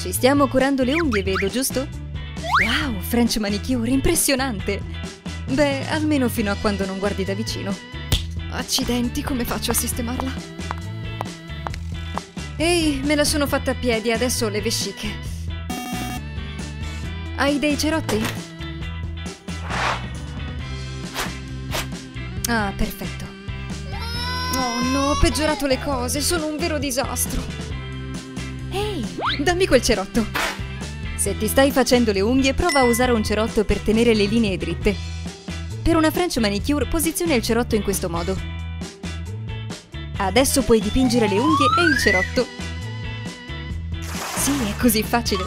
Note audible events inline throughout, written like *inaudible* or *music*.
Ci stiamo curando le unghie, vedo, giusto? Wow, French manicure, impressionante! Beh, almeno fino a quando non guardi da vicino. Accidenti, come faccio a sistemarla? Ehi, me la sono fatta a piedi, adesso ho le vesciche. Hai dei cerotti? Ah, perfetto. Oh no, ho peggiorato le cose, sono un vero disastro. Dammi quel cerotto. Se ti stai facendo le unghie, prova a usare un cerotto per tenere le linee dritte. Per una French manicure, posiziona il cerotto in questo modo. Adesso puoi dipingere le unghie e il cerotto. Sì, è così facile.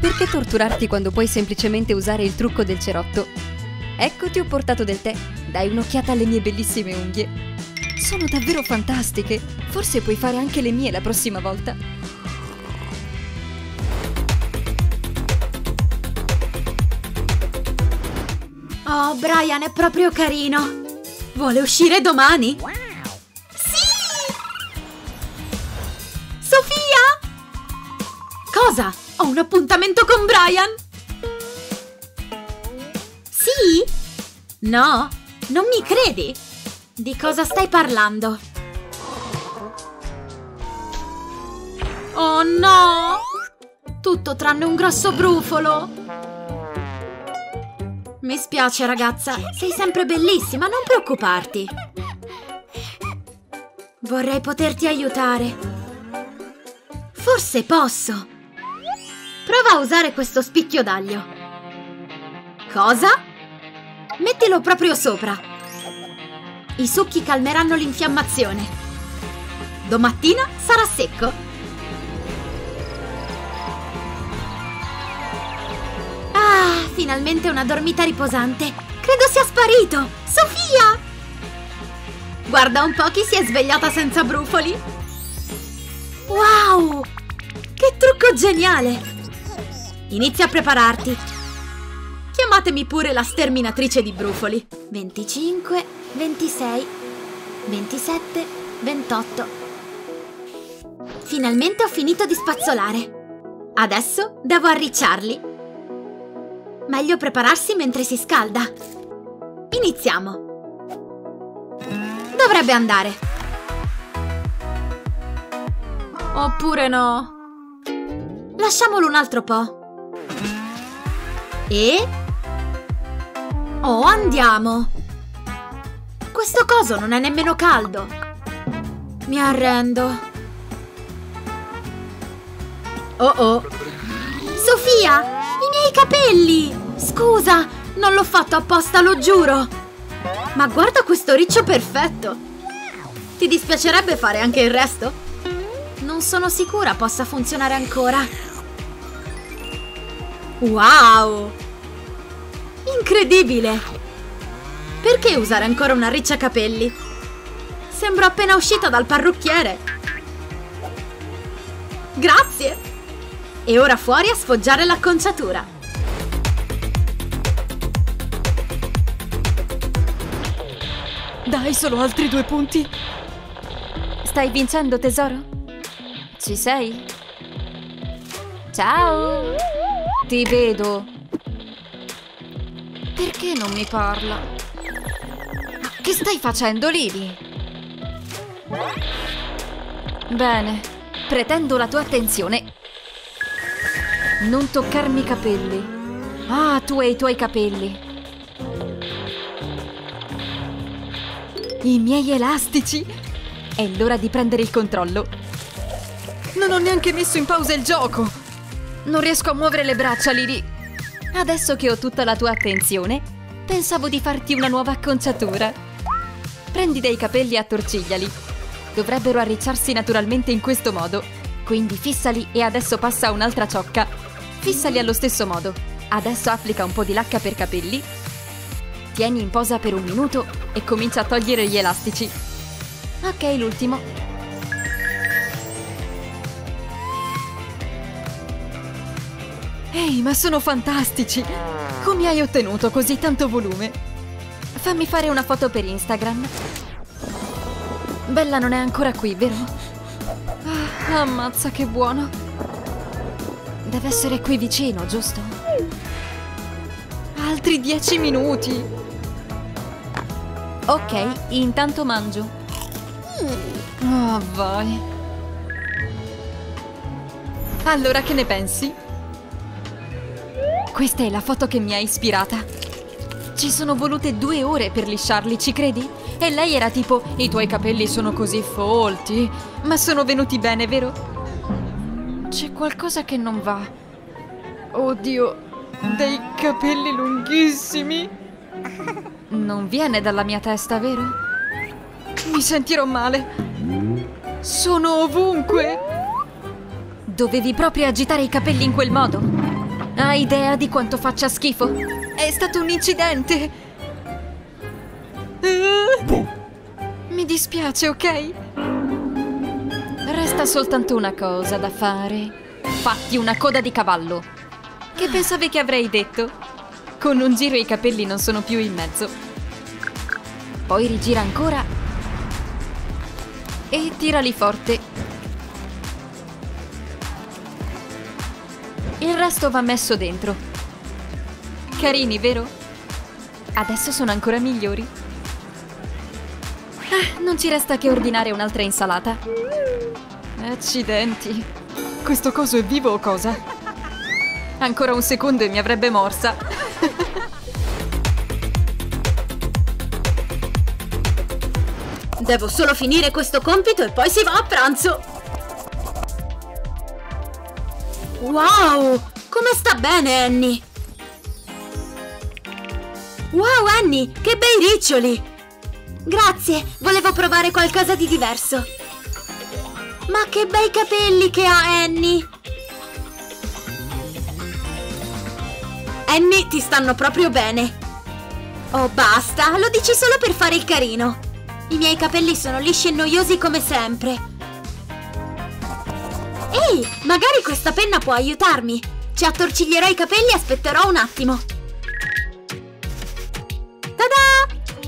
Perché torturarti quando puoi semplicemente usare il trucco del cerotto? Ecco ti ho portato del tè. Dai un'occhiata alle mie bellissime unghie. Sono davvero fantastiche. Forse puoi fare anche le mie la prossima volta. Oh, Brian è proprio carino. Vuole uscire domani? Sofia? Cosa? Ho un appuntamento con Brian? Sì? No? Non mi credi? Di cosa stai parlando? Oh no! Tutto tranne un grosso brufolo! Mi spiace ragazza, sei sempre bellissima, non preoccuparti. Vorrei poterti aiutare. Forse posso. Prova a usare questo spicchio d'aglio. Cosa? Mettilo proprio sopra. I succhi calmeranno l'infiammazione. Domattina sarà secco. Finalmente una dormita riposante. Credo sia sparito. Sofia! Guarda un po' chi si è svegliata senza brufoli. Wow! Che trucco geniale! Inizia a prepararti. Chiamatemi pure la sterminatrice di brufoli. 25, 26, 27, 28. Finalmente ho finito di spazzolare. Adesso devo arricciarli. Meglio prepararsi mentre si scalda. Iniziamo. Dovrebbe andare. Oppure no. Lasciamolo un altro po'. E? Oh, andiamo! Questo coso non è nemmeno caldo. Mi arrendo. Oh oh. Sofia! Capelli! Scusa, non l'ho fatto apposta, lo giuro! Ma guarda questo riccio perfetto! Ti dispiacerebbe fare anche il resto? Non sono sicura possa funzionare ancora. Wow! Incredibile! Perché usare ancora una riccia capelli? Sembro appena uscita dal parrucchiere. Grazie! E ora fuori a sfoggiare l'acconciatura. Dai, solo altri due punti. Stai vincendo, tesoro? Ci sei? Ciao! Ti vedo. Perché non mi parla? Che stai facendo, Lily? Bene, pretendo la tua attenzione. Non toccarmi i capelli. Ah, tu e i tuoi capelli. I miei elastici! È l'ora di prendere il controllo. Non ho neanche messo in pausa il gioco! Non riesco a muovere le braccia, Lily. Adesso che ho tutta la tua attenzione, pensavo di farti una nuova acconciatura. Prendi dei capelli e attorcigliali. Dovrebbero arricciarsi naturalmente in questo modo. Quindi fissali e adesso passa a un'altra ciocca. Fissali allo stesso modo. Adesso applica un po' di lacca per capelli. Tieni in posa per un minuto e comincia a togliere gli elastici. Ok, l'ultimo. Ehi, ma sono fantastici! Come hai ottenuto così tanto volume? Fammi fare una foto per Instagram. Bella non è ancora qui, vero? Ah, ammazza che buono! Deve essere qui vicino, giusto? Altri dieci minuti. Ok, intanto mangio. Oh, vai. Allora, che ne pensi? Questa è la foto che mi ha ispirata. Ci sono volute due ore per lisciarli, ci credi? E lei era tipo, i tuoi capelli sono così folti, ma sono venuti bene, vero? C'è qualcosa che non va. Oddio, dei capelli lunghissimi. *laughs* Non viene dalla mia testa, vero? Mi sentirò male. Sono ovunque. Dovevi proprio agitare i capelli in quel modo? Hai idea di quanto faccia schifo? È stato un incidente. Mi dispiace, ok? Resta soltanto una cosa da fare. Fatti una coda di cavallo. Che pensavi che avrei detto? Con un giro i capelli non sono più in mezzo. Poi rigira ancora. E tirali forte. Il resto va messo dentro. Carini, vero? Adesso sono ancora migliori. Ah, non ci resta che ordinare un'altra insalata. Accidenti. Questo coso è vivo o cosa? Ancora un secondo e mi avrebbe morsa. Devo solo finire questo compito e poi si va a pranzo. Wow! Come sta bene, Annie? Wow, Annie! Che bei riccioli! Grazie, volevo provare qualcosa di diverso. Ma che bei capelli che ha Annie! Annie, ti stanno proprio bene. Oh, basta, lo dici solo per fare il carino. I miei capelli sono lisci e noiosi come sempre. Ehi, magari questa penna può aiutarmi. Ci attorciglierò i capelli e aspetterò un attimo.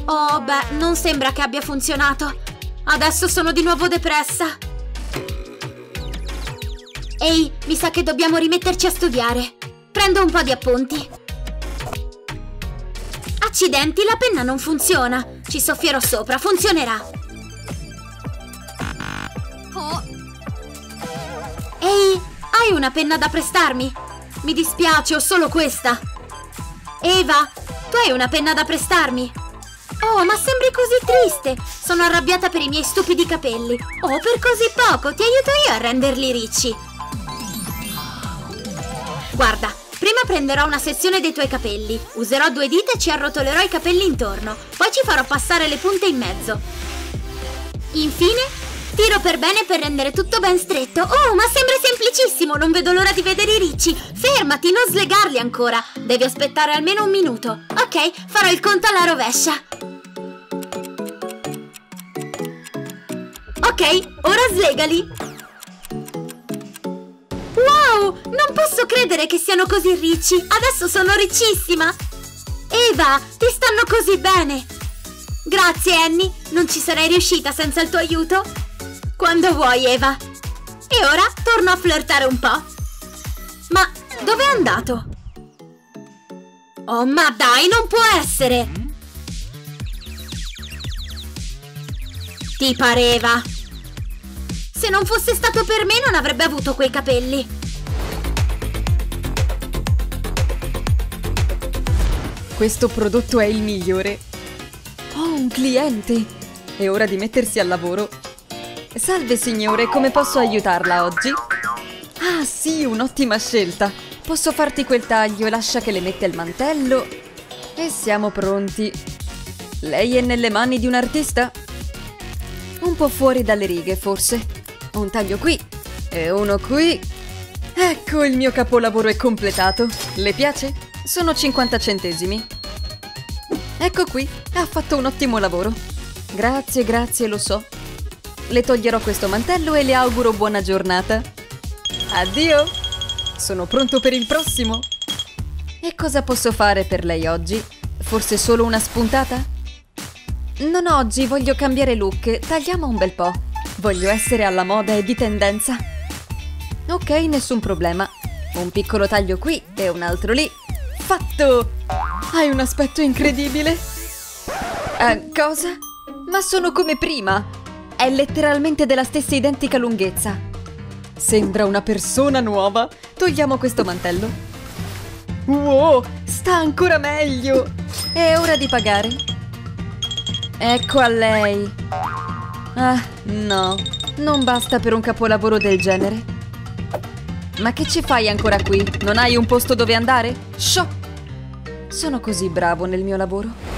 Oh, beh, non sembra che abbia funzionato. Adesso sono di nuovo depressa. Ehi, mi sa che dobbiamo rimetterci a studiare. Prendo un po' di appunti. Accidenti, la penna non funziona. Ci soffierò sopra, funzionerà. Oh. Ehi, hai una penna da prestarmi? Mi dispiace, ho solo questa. Eva, tu hai una penna da prestarmi? Oh, ma sembri così triste! Sono arrabbiata per i miei stupidi capelli. Oh, per così poco! Ti aiuto io a renderli ricci. Guarda, prenderò una sezione dei tuoi capelli. Userò due dita e ci arrotolerò i capelli intorno. Poi ci farò passare le punte in mezzo. Infine, tiro per bene per rendere tutto ben stretto. Oh, ma sembra semplicissimo! Non vedo l'ora di vedere i ricci. Fermati, non slegarli ancora. Devi aspettare almeno un minuto. Ok, farò il conto alla rovescia. Ok, ora slegali! Non posso credere che siano così ricci! Adesso sono riccissima! Eva, ti stanno così bene! Grazie, Annie! Non ci sarei riuscita senza il tuo aiuto! Quando vuoi, Eva! E ora torno a flirtare un po'! Ma dove è andato? Oh, ma dai, non può essere! Ti pareva! Se non fosse stato per me non avrebbe avuto quei capelli. Questo prodotto è il migliore. Ho un cliente. È ora di mettersi al lavoro. Salve signore, come posso aiutarla oggi? Ah sì, un'ottima scelta. Posso farti quel taglio, lascia che le metta il mantello. E siamo pronti. Lei è nelle mani di un artista? Un po' fuori dalle righe, forse. Un taglio qui e uno qui. Ecco, il mio capolavoro è completato. Le piace? Sono 50 centesimi. Ecco qui, ha fatto un ottimo lavoro. Grazie, grazie, lo so. Le toglierò questo mantello e le auguro buona giornata. Addio! Sono pronto per il prossimo. E cosa posso fare per lei oggi? Forse solo una spuntata? Non oggi, voglio cambiare look. Tagliamo un bel po'. Voglio essere alla moda e di tendenza. Ok, nessun problema. Un piccolo taglio qui e un altro lì. Fatto! Hai un aspetto incredibile. Eh, cosa? Ma sono come prima. È letteralmente della stessa identica lunghezza. Sembra una persona nuova. Togliamo questo mantello. Wow, sta ancora meglio. È ora di pagare. Ecco a lei. Ah, no. Non basta per un capolavoro del genere. Ma che ci fai ancora qui? Non hai un posto dove andare? Sciò! Sono così bravo nel mio lavoro.